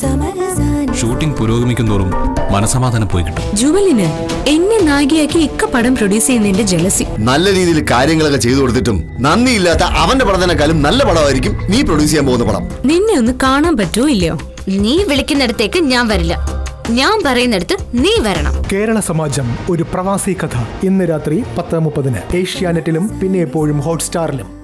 Shooting പുരോഗമിക്കുന്തോറും മനസമാധാനം പോയി കിട്ടും. ജുവലിന് എന്നെ നായികയാക്കി ഇക്ക പടം പ്രൊഡ്യൂസ് ചെയ്യുന്നതിന്റെ ജലസി. നല്ല രീതിയിൽ കാര്യങ്ങളൊക്കെ ചെയ്തു കൊടുത്തിട്ടും നന്ദിയില്ലാത്ത അവന്റെ പടത്തിനേക്കാളും നല്ല പടമായിരിക്കും നീ പ്രൊഡ്യൂസ് ചെയ്യാൻ പോകുന്ന പടം. നിന്നെ ഒന്ന് കാണാൻ പറ്റുമോ ഇല്ലയോ? നീ വിളിക്കുന്നിടത്തേക്ക് ഞാൻ വരില്ല. ഞാൻ പറയുന്നിടത്ത് നീ വരണം. കേരള സമാജം ഒരു പ്രവാസി കഥ. ഇന്ന് രാത്രി പത്ത് മുപ്പതിന് ഏഷ്യാനെറ്റിലും പിന്നെ എപ്പോഴും ഹോട്ട്സ്റ്റാറിലും.